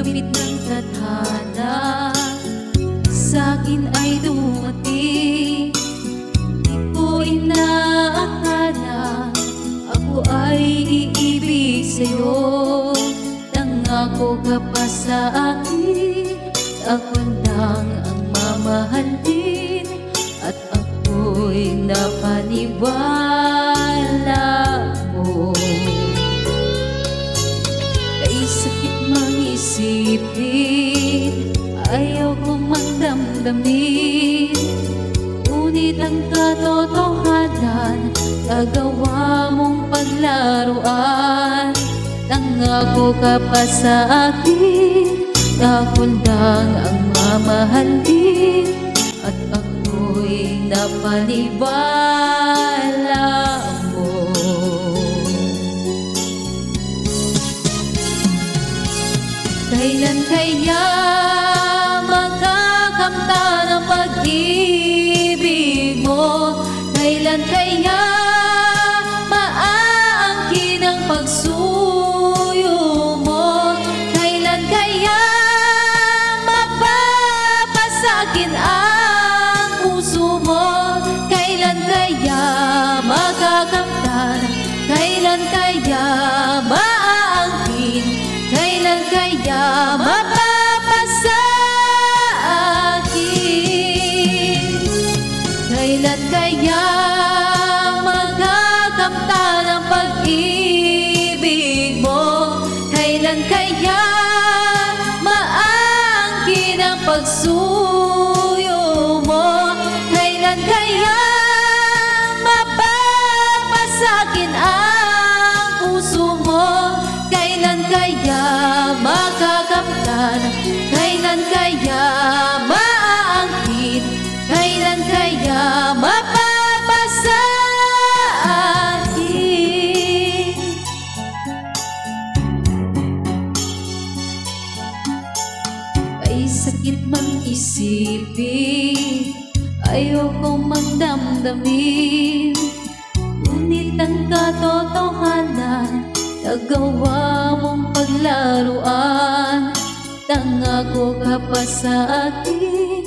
lupit ng tadhana. Sa'kin ay dumating. Di ko inaakala Ako ay iibig sa'yo. Nangako ka pa sa akin. Ako lang ang mamahalin. At ako'y napaniwala isipin Ayaw kong magdamdamin. Ngunit ang katotohanan Gagawa mong paglaruan. Nangako ka pa sa akin Ako lang ang mamahalin At ako'y napaniwala Kaya mapapasakin? Kailan kaya magagamta ng pag-ibig mo? Kailan kaya maangkin ang pagsuyo isipin. Ayokong magdamdamin. Ngunit ang katotohanan Nagawa mong paglaruan. Nangako ka pa sa akin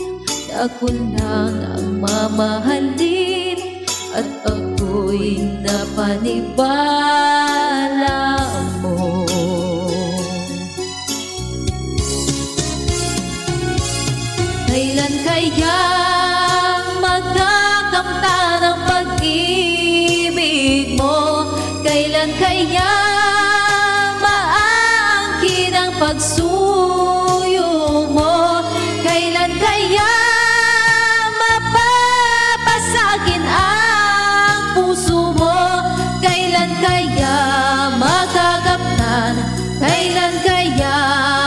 Ako lang ang mamahalin. At ako'y napanibala pagsuyo mo Kailan kaya mapapasagin ang puso mo? Kailan kaya magagapnan? Kailan kaya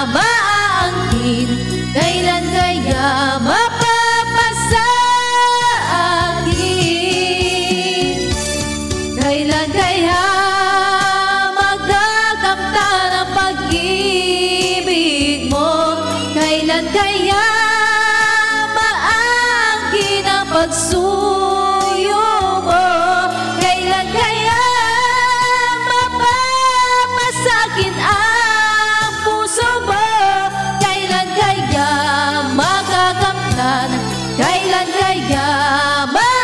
maaangkin? Kailan kaya mapapasagin? Kailan Kaya maagi ang pagsuyo mo Kailan kaya mapapasakin ang puso mo? Kailan kaya makakamtan Kailan kaya mapapasakin